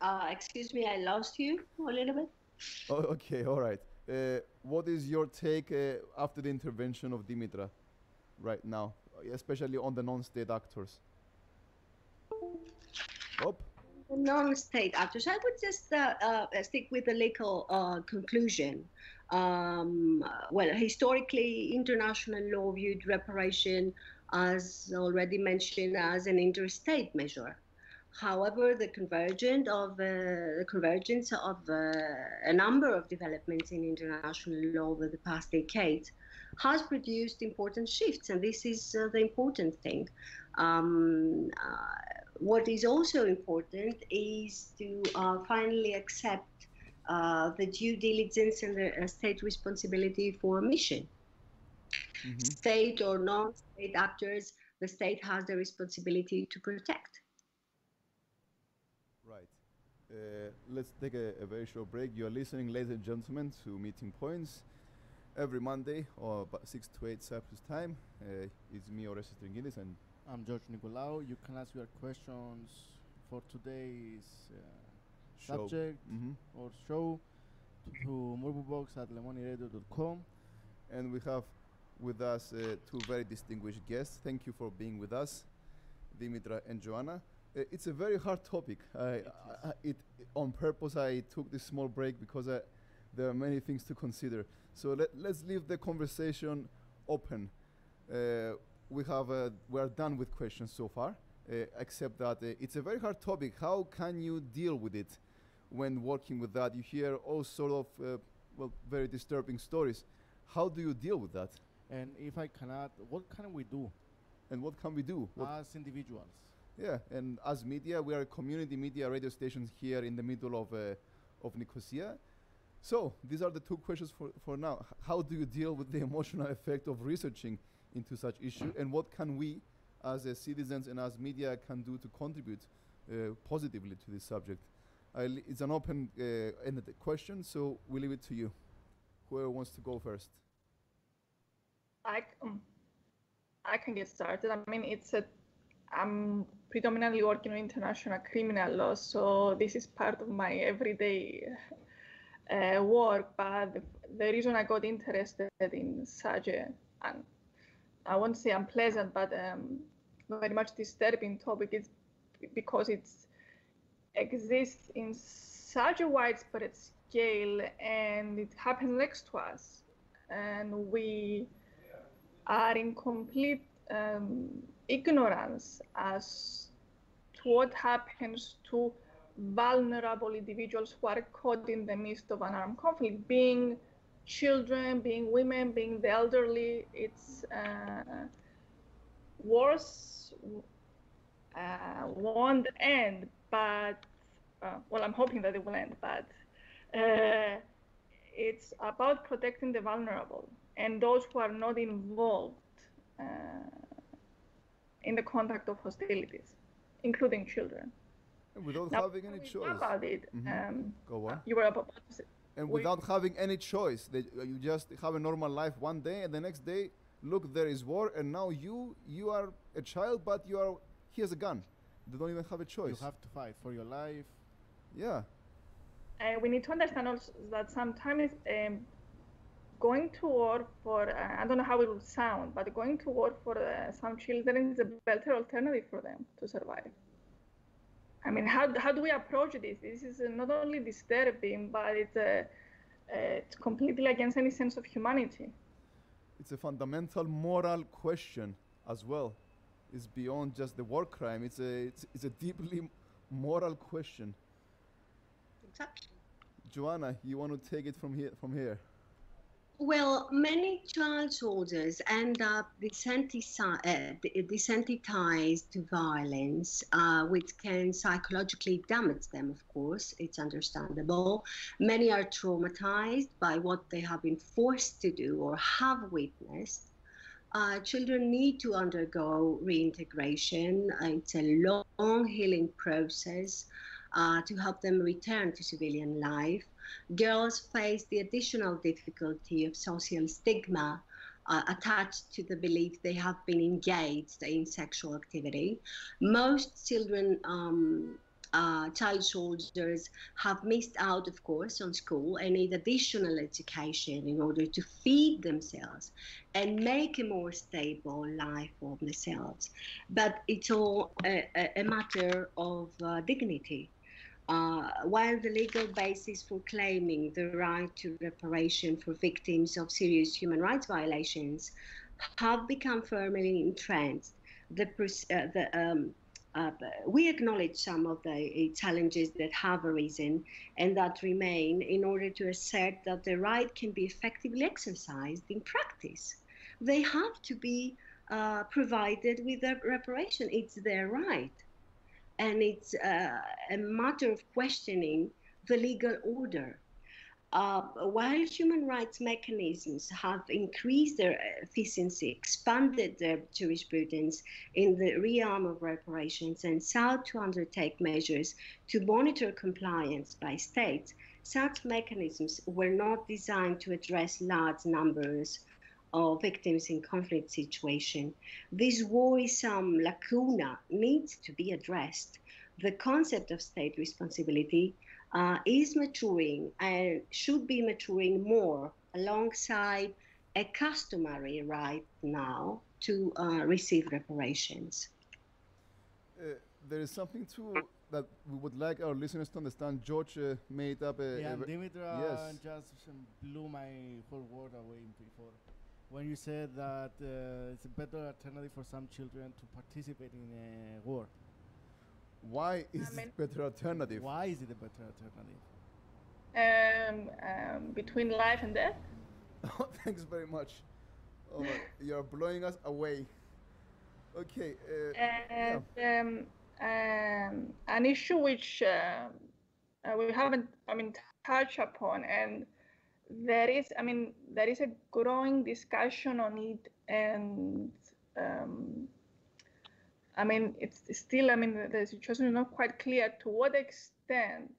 Speaker 4: Uh, excuse me, I lost you a little bit.
Speaker 1: Oh, okay, all right. Uh, what is your take uh, after the intervention of Demetra right now, especially on the non-state actors?
Speaker 4: Oh. Non-state actors. I would just uh, uh, stick with the legal uh, conclusion. Um, well, historically, international law viewed reparation as already mentioned, as an interstate measure. However, the convergence of, uh, the convergence of uh, a number of developments in international law over the past decades has produced important shifts, and this is uh, the important thing. Um, uh, what is also important is to uh, finally accept uh, the due diligence and the state responsibility for a mission mm-hmm. state or non-state actors, the state has the responsibility to protect.
Speaker 1: Right. Uh, let's take a, a, very short break. You are listening, ladies and gentlemen, to Meeting Points. Every Monday, or about 6 to 8 Cyprus time, uh, it's me, Orestes Tringidis, and
Speaker 2: I'm George Nicolau. You can ask your questions for today's uh,
Speaker 1: show.
Speaker 2: subject
Speaker 1: Mhm.
Speaker 2: or show to, to mobibox at lemoniradio.com.
Speaker 1: And we have with us uh, two very distinguished guests. Thank you for being with us, Demetra and Joanna. Uh, it's a very hard topic. I,
Speaker 2: It
Speaker 1: I, I- it, on purpose, I took this small break because I, there are many things to consider. So let, let's leave the conversation open. Uh, we have uh, we are done with questions so far, uh, except that uh, it's a very hard topic. How can you deal with it when working with that? You hear all sort of uh, well very disturbing stories. How do you deal with that?
Speaker 2: And if I cannot, what can we do
Speaker 1: And what can we do? What
Speaker 2: as individuals?
Speaker 1: Yeah, and as media, we are a community media radio station here in the middle of uh, of Nicosia. So these are the two questions for, for now. H- How do you deal with the *laughs* emotional effect of researching into such issue, and what can we, as uh, citizens and as media, can do to contribute uh, positively to this subject? I li- it's an open-ended question, so we leave it to you. Whoever wants to go first.
Speaker 3: I, um, I can get started. I mean, it's a, I'm predominantly working on international criminal law, so this is part of my everyday *laughs* uh, work. But the, the reason I got interested in such a, and I won't say unpleasant, but um, very much disturbing topic is because it exists in such a widespread scale and it happens next to us. And we are in complete um, ignorance as to what happens to vulnerable individuals who are caught in the midst of an armed conflict, being children, being women, being the elderly. It's uh, wars uh, won't end, but uh, well, I'm hoping that it will end, but uh, it's about protecting the vulnerable and those who are not involved uh, in the conduct of hostilities, including children.
Speaker 1: And without
Speaker 3: Now,
Speaker 1: having any choice.
Speaker 3: talk about it,
Speaker 1: Mhm.
Speaker 3: um,
Speaker 1: Go on.
Speaker 3: you were about to say,
Speaker 1: and
Speaker 3: we-
Speaker 1: without having any choice that you just have a normal life one day and the next day look there is war and now you you are a child but you are here's a gun they don't even have a choice.
Speaker 2: You have to fight for your life.
Speaker 1: yeah
Speaker 3: uh, we need to understand also that sometimes um, going to war for uh, I don't know how it will sound, but going to war for uh, some children is a better alternative for them to survive. I mean, how, how do we approach this? This is uh, not only disturbing, but it's, uh, uh, it's completely against any sense of humanity.
Speaker 1: it's a fundamental moral question as well it's beyond just the war crime it's a it's, it's a deeply moral question
Speaker 4: Exactly.
Speaker 1: joanna you want to take it from here from here
Speaker 4: Well, many child soldiers end up uh, de- desensitized to violence, uh, which can psychologically damage them, of course. It's understandable. Many are traumatized by what they have been forced to do or have witnessed. Uh, children need to undergo reintegration. It's a long healing process uh, to help them return to civilian life girls face the additional difficulty of social stigma uh, attached to the belief they have been engaged in sexual activity. Most children, um, uh, child soldiers, have missed out, of course, on school and need additional education in order to feed themselves and make a more stable life for themselves. But it's all a, a, matter of uh, dignity. Uh, while the legal basis for claiming the right to reparation for victims of serious human rights violations have become firmly entrenched, the, uh, the, um, uh, we acknowledge some of the uh, challenges that have arisen and that remain in order to assert that the right can be effectively exercised in practice. They have to be uh, provided with reparation. It's their right and it's uh, a matter of questioning the legal order. uh, while human rights mechanisms have increased their efficiency, expanded their jurisprudence in the realm of reparations, and sought to undertake measures to monitor compliance by states, such mechanisms were not designed to address large numbers of victims in conflict situation. This worrisome lacuna needs to be addressed. The concept of state responsibility uh, is maturing and should be maturing more alongside a customary right now to uh, receive reparations.
Speaker 1: Uh, there is something too that we would like our listeners to understand. George uh, made up a.
Speaker 2: Yeah,
Speaker 1: a
Speaker 2: Demetra
Speaker 1: yes.
Speaker 2: just um, blew my whole world away before when you said that uh, it's a better alternative for some children to participate in a war.
Speaker 1: Why is
Speaker 3: I mean-
Speaker 1: it better alternative?
Speaker 2: Why is it a better alternative?
Speaker 3: Um, um, between life and death. *laughs*
Speaker 1: Thanks very much. Oh, you're blowing us away. Okay. Uh,
Speaker 3: And um, um, an issue which uh, we haven't, I mean, touched upon, and there is, I mean, there is a growing discussion on it, and um, I mean, it's still, I mean, the, the situation is not quite clear to what extent.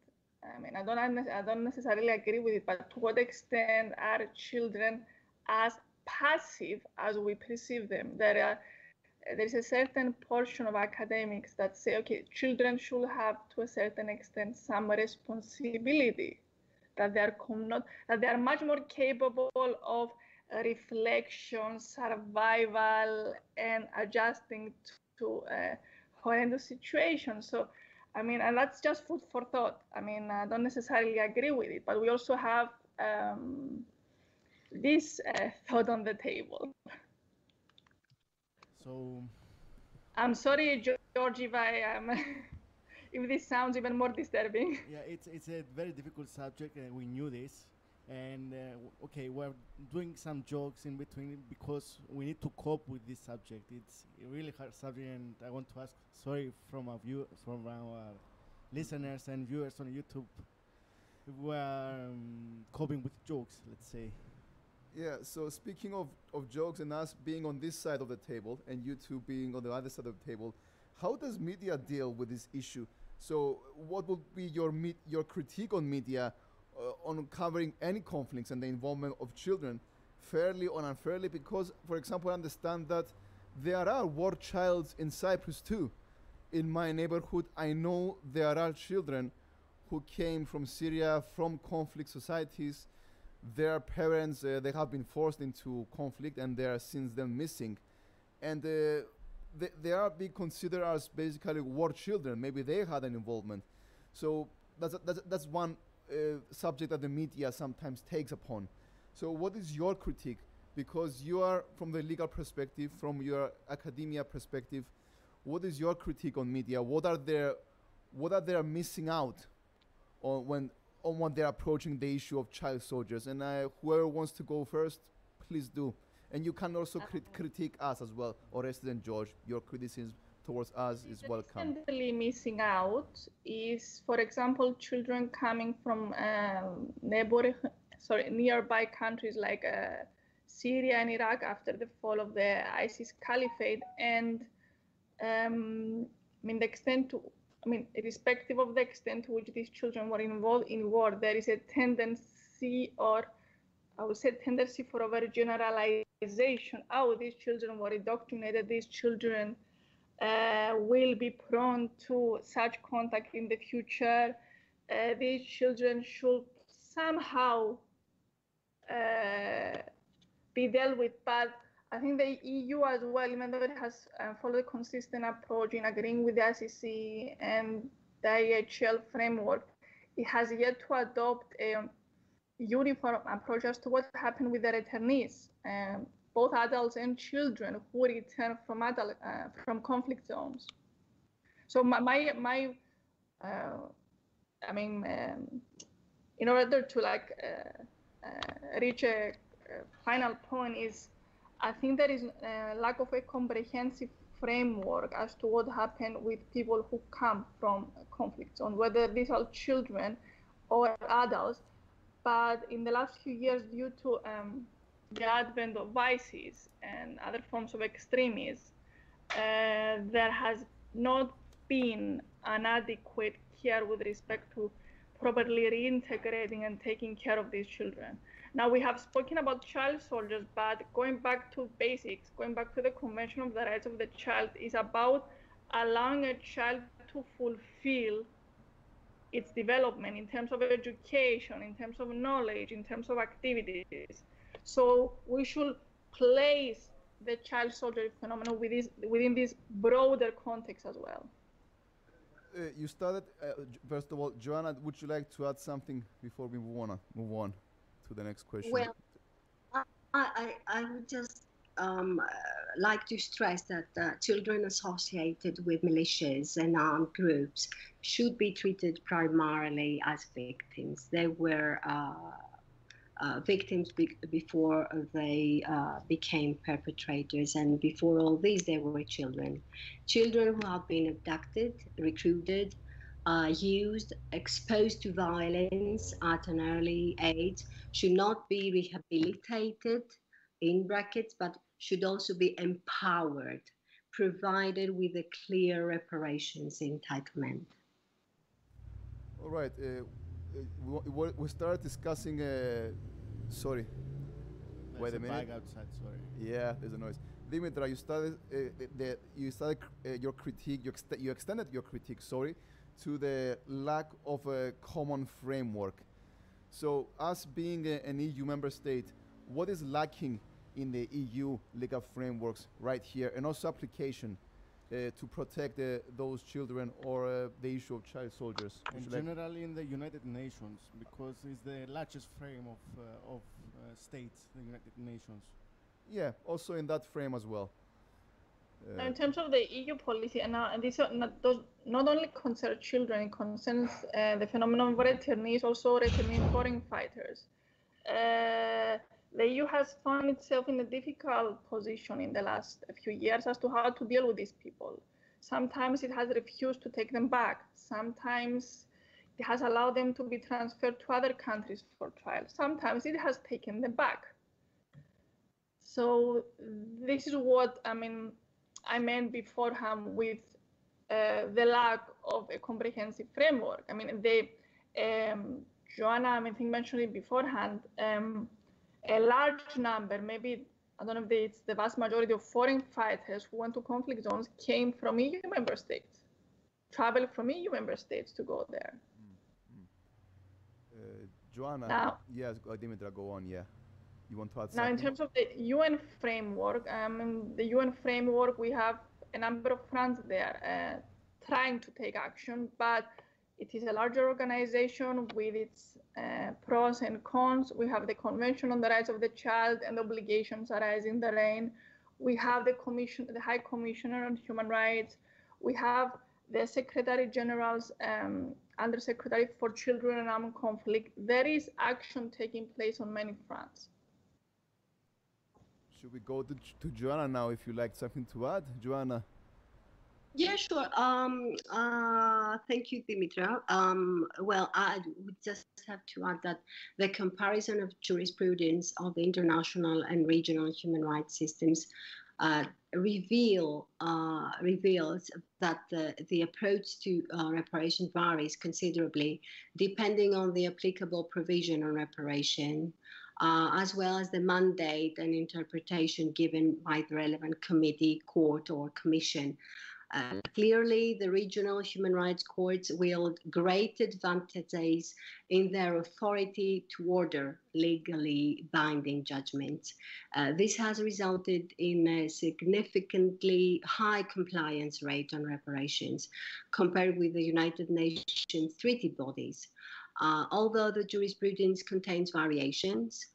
Speaker 3: I mean, I don't, I don't necessarily agree with it, but to what extent are children as passive as we perceive them? There are there is a certain portion of academics that say, okay, children should have to a certain extent some responsibility, that they are not, that they are much more capable of reflection, survival, and adjusting to uh, horrendous situations. So, I mean, and that's just food for thought. I mean, I don't necessarily agree with it, but we also have um, this uh, thought on the table.
Speaker 2: So
Speaker 3: I'm sorry, Geo- George, if I am, *laughs* if this sounds even more disturbing. *laughs*
Speaker 2: yeah, it's it's a very difficult subject, and we knew this. And uh, okay, we're doing some jokes in between because we need to cope with this subject. It's a really hard subject, and I want to ask sorry from our view from our listeners and viewers on YouTube if we are um, coping with jokes. Let's say.
Speaker 1: Yeah, so speaking of, of jokes and us being on this side of the table and you two being on the other side of the table, how does media deal with this issue? So, what would be your your critique on media uh, on covering any conflicts and the involvement of children, fairly or unfairly? Because, for example, I understand that there are war childs in Cyprus too. In my neighborhood, I know there are children who came from Syria, from conflict societies their parents uh, they have been forced into conflict and they are since then missing and uh, they, they are being considered as basically war children. Maybe they had an involvement. So that's that's, that's one uh, subject that the media sometimes takes upon. So what is your critique? Because you are from the legal perspective from your academia perspective what is your critique on media? What are their what are they missing out on when on when they're approaching the issue of child soldiers. And uh, whoever wants to go first, please do. And you can also crit- critique us as well, or Resident George. Your criticism towards us is welcome.
Speaker 3: Recently missing out is, for example, children coming from um, neighbor, sorry, nearby countries like uh, Syria and Iraq after the fall of the ISIS caliphate, and um, I mean the extent to, I mean, irrespective of the extent to which these children were involved in war, there is a tendency, or I would say, tendency for overgeneralization. Oh, these children were indoctrinated. These children uh, will be prone to such contact in the future. Uh, these children should somehow uh, be dealt with. But I think the EU as well, even though it has uh, followed a consistent approach in agreeing with the ICC and the IHL framework, it has yet to adopt a uniform approach as to what happened with the returnees, um, both adults and children who return from adult, uh, from conflict zones. So my my, my uh, I mean, um, in order to like uh, uh, reach a, a final point is I think there is a lack of a comprehensive framework as to what happened with people who come from conflict zone, whether these are children or adults. But in the last few years, due to um, the advent of ISIS and other forms of extremism, uh, there has not been an adequate care with respect to properly reintegrating and taking care of these children. Now we have spoken about child soldiers, but going back to basics, going back to the Convention of the Rights of the Child is about allowing a child to fulfill its development in terms of education, in terms of knowledge, in terms of activities. So we should place the child soldier phenomenon within this, within this broader context as well.
Speaker 1: Uh, you started, uh, first of all, Joanna, would you like to add something before we move on, move on to the next question?
Speaker 4: Well, I, I, I would just um, like to stress that uh, children associated with militias and armed groups should be treated primarily as victims. They were uh, uh, victims be- before they uh, became perpetrators, and before all these, they were children. Children who have been abducted, recruited, uh, used, exposed to violence at an early age should not be rehabilitated in brackets, but should also be empowered, provided with a clear reparations entitlement.
Speaker 1: All right. Uh, uh, we, we started discussing. Uh, sorry.
Speaker 2: There's
Speaker 1: Wait a
Speaker 2: a
Speaker 1: minute.
Speaker 2: bag outside, sorry.
Speaker 1: Yeah, there's a noise. Demetra, you started uh, the, you started uh, your critique. You, ext- you extended your critique. Sorry, to the lack of a common framework. So, us being a, an EU member state, what is lacking in the EU legal frameworks right here, and also application uh, to protect uh, those children or uh, the issue of child soldiers?
Speaker 2: And
Speaker 1: you like-
Speaker 2: generally in the United Nations, because it's the largest frame of, uh, of uh, states, the United Nations.
Speaker 1: yeah, also in that frame as well.
Speaker 3: Now,
Speaker 1: Uh,
Speaker 3: in terms of the EU policy, and, now, and this are not, does not only concern children, it concerns uh, the phenomenon of returnees, also returning foreign fighters. The EU has found itself in a difficult position in the last few years as to how to deal with these people. Sometimes it has refused to take them back. Sometimes it has allowed them to be transferred to other countries for trial. Sometimes it has taken them back. So this is what I mean. I meant beforehand with uh, the lack of a comprehensive framework. I mean, um, Joanna, I think mentioned it beforehand. Um, a large number, maybe I don't know if it's the vast majority of foreign fighters who went to conflict zones came from EU member states, traveled from EU member states to go there.
Speaker 1: uh, Joanna,
Speaker 3: Now-
Speaker 1: yes, uh, Demetra, go on. Yeah, you want to add something?
Speaker 3: Now, in terms of the UN framework, um, the UN framework, we have a number of fronts there uh, trying to take action, but it is a larger organization with its uh, pros and cons. We have the Convention on the Rights of the Child and obligations arising therein. We have the Commission, the High Commissioner on Human Rights. We have the Secretary General's um, Undersecretary for Children and Armed Conflict. There is action taking place on many fronts.
Speaker 1: Should we go to, to Joanna now if you like something to add? Joanna.
Speaker 4: Yeah, sure. Um, uh, thank you, Demetra. Um, well, I would just have to add that the comparison of jurisprudence of the international and regional human rights systems uh, reveal uh, reveals that the, the approach to uh, reparation varies considerably depending on the applicable provision on reparation, uh, as well as the mandate and interpretation given by the relevant committee, court, or commission. Uh, clearly, the regional human rights courts wield great advantages in their authority to order legally binding judgments. Uh, this has resulted in a significantly high compliance rate on reparations compared with the United Nations treaty bodies. Uh, although the jurisprudence contains variations,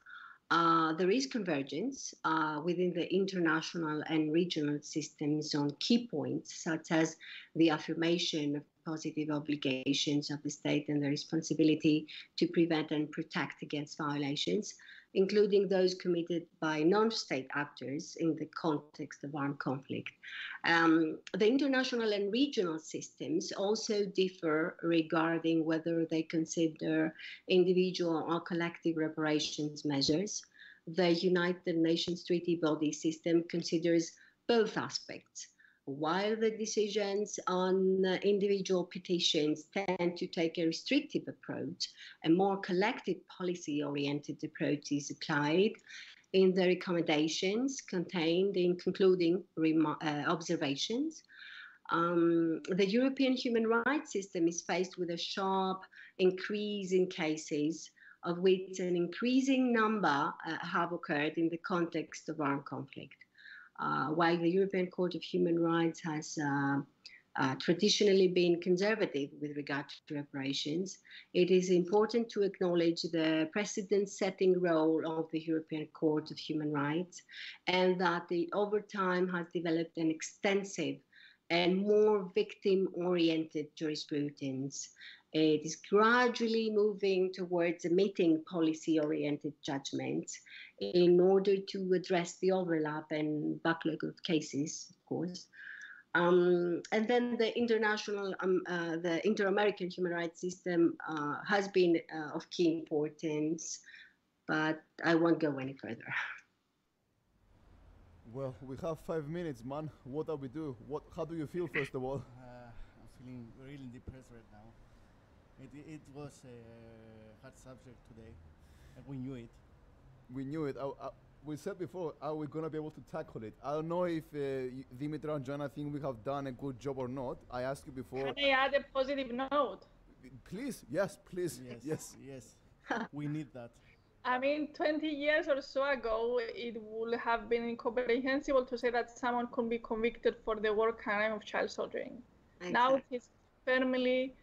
Speaker 4: uh, there is convergence uh, within the international and regional systems on key points, such as the affirmation of positive obligations of the state and the responsibility to prevent and protect against violations, including those committed by non state actors in the context of armed conflict. Um, the international and regional systems also differ regarding whether they consider individual or collective reparations measures. The United Nations Treaty Body system considers both aspects while the decisions on individual petitions tend to take a restrictive approach, a more collective policy oriented approach is applied in the recommendations contained in concluding uh, observations. Um, the European human rights system is faced with a sharp increase in cases, of which an increasing number uh, have occurred in the context of armed conflict. Uh, while the European Court of Human Rights has uh, uh, traditionally been conservative with regard to reparations, it is important to acknowledge the precedent setting role of the European Court of Human Rights and that it over time has developed an extensive and more victim oriented jurisprudence. It is gradually moving towards emitting policy oriented judgments in order to address the overlap and backlog of cases, of course. Um, and then the international, um, uh, the inter-American human rights system uh, has been uh, of key importance, but I won't go any further.
Speaker 1: Well, we have five minutes, man. What do we do? What? How do you feel, first of all?
Speaker 2: Uh, I'm feeling really depressed right now. It, it was a hard subject today, and we knew it.
Speaker 1: We knew it. I, I, we said before, are we gonna be able to tackle it? I don't know if uh, Demetra and Joanna think we have done a good job or not. I asked you before.
Speaker 3: Can I add a positive note?
Speaker 1: Please, yes, please,
Speaker 2: Yes,
Speaker 1: yes.
Speaker 2: yes. we need that.
Speaker 3: I mean, 20 years or so ago, it would have been incomprehensible to say that someone could be convicted for the war crime of child soldiering. Now it is firmly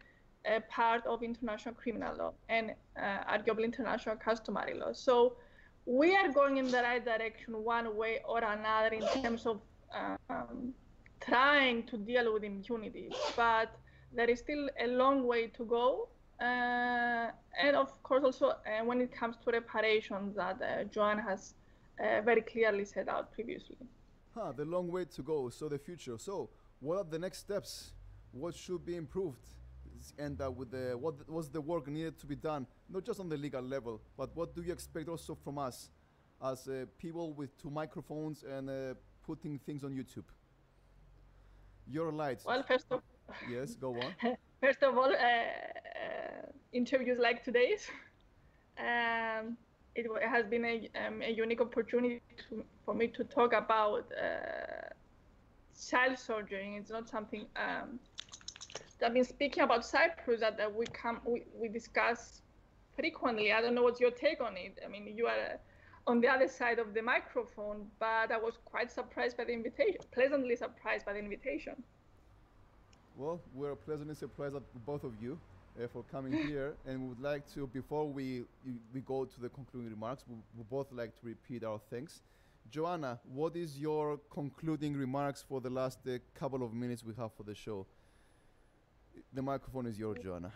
Speaker 3: a part of international criminal law and uh, arguably international customary law. So we are going in the right direction one way or another in terms of um, trying to deal with impunity, but there is still a long way to go. Uh, and of course, also uh, when it comes to reparations, that uh, has uh, very clearly set out previously.
Speaker 1: Huh, the long way to go. So the future. So what are the next steps? What should be improved? S- And uh, with the what was the work needed to be done, not just on the legal level, but what do you expect also from us, as uh, people with two microphones and uh, putting things on YouTube? Your lights.
Speaker 3: Well, first of
Speaker 1: yes, go on. *laughs*
Speaker 3: First of all, uh, uh, interviews like today's, um, it has been a, um, a unique opportunity to, for me to talk about uh, child soldiering. It's not something um, I've been speaking about Cyprus that, that we come we, we discuss frequently. I don't know what's your take on it. I mean, you are uh, on the other side of the microphone, but I was quite surprised by the invitation, pleasantly surprised by the invitation.
Speaker 1: Well, we're pleasantly surprised at both of you uh, for coming *laughs* here, and we would like to, before we we go to the concluding remarks, we we both like to repeat our thanks. Joanna, what is your concluding remarks for the last uh, couple of minutes we have for the show? The microphone is yours, Joanna.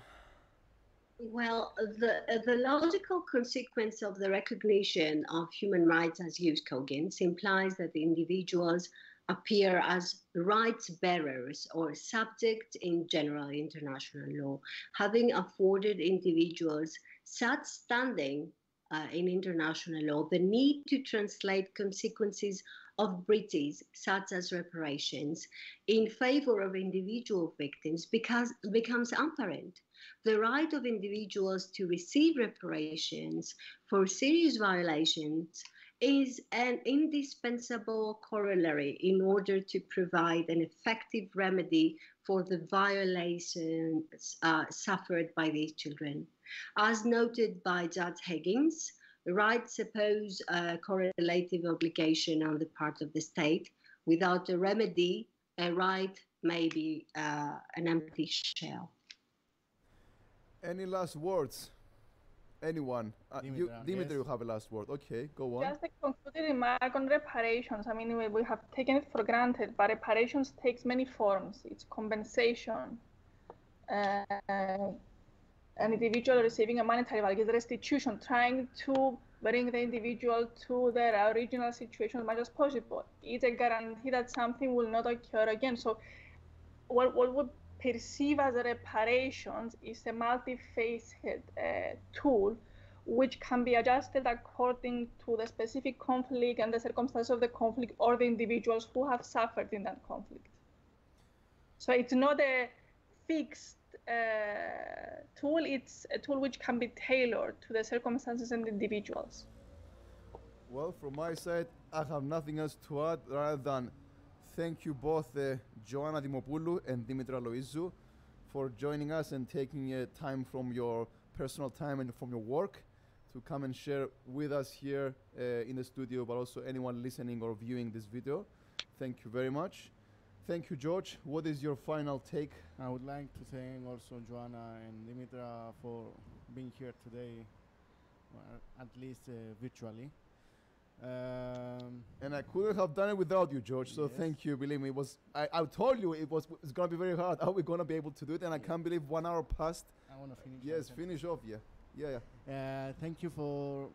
Speaker 4: Well, the the logical consequence of the recognition of human rights as jus cogens implies that the individuals appear as rights bearers or subject in general international law, having afforded individuals such standing uh, in international law, the need to translate consequences of breaches such as reparations in favor of individual victims because becomes apparent the right of individuals to receive reparations for serious violations is an indispensable corollary in order to provide an effective remedy for the violations uh, suffered by these children. As noted by Judge Higgins, rights suppose a correlative obligation on the part of the state. Without a remedy, a right may be uh, an empty shell.
Speaker 1: Any last words? Anyone? Uh, you, Dimitri,
Speaker 2: yes.
Speaker 1: you have a last word. Okay, go on.
Speaker 3: Just a concluding remark on reparations. I mean, we, we have taken it for granted, but reparations takes many forms. It's compensation, uh, an individual receiving a monetary value is restitution, trying to bring the individual to their original situation as much as possible. It's a guarantee that something will not occur again. So, what, what we perceive as reparations is a multi-faced uh, tool which can be adjusted according to the specific conflict and the circumstances of the conflict or the individuals who have suffered in that conflict. So it's not a fixed uh, tool, it's a tool which can be tailored to the circumstances and individuals.
Speaker 1: Well, from my side, I have nothing else to add rather than thank you both, uh, Joanna Dimopoulou and Demetra Loizou, for joining us and taking uh, time from your personal time and from your work to come and share with us here uh, in the studio, but also anyone listening or viewing this video. Thank you very much. Thank you, George. What is your final take?
Speaker 2: I would like to thank also Joanna and Demetra for being here today, at least uh, virtually. Um,
Speaker 1: And I couldn't have done it without you, George. So
Speaker 2: Yes.
Speaker 1: thank you. Believe me, it was. I, I told you it was. It's gonna be very hard. Are we gonna be able to do it? And I can't believe one hour passed.
Speaker 2: I want to finish.
Speaker 1: Yes, finish off. Yeah, yeah, yeah.
Speaker 2: Uh, thank you for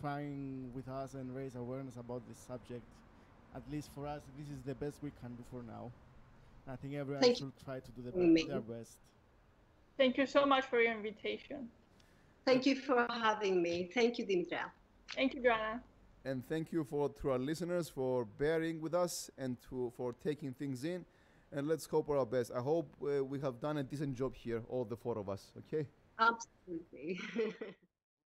Speaker 2: trying with us and raise awareness about this subject. At least for us, this is the best we can do for now. I think everyone
Speaker 4: Thank you
Speaker 2: should try to do the
Speaker 4: for
Speaker 2: be- their best.
Speaker 3: Thank you so much for your invitation.
Speaker 4: Thank you for having me. Thank you, Demetra.
Speaker 3: Thank you, Joanna.
Speaker 1: And thank you for to our listeners for bearing with us and to for taking things in. And let's hope for our best. I hope uh, we have done a decent job here, all the four of us. Okay.
Speaker 4: Absolutely. *laughs*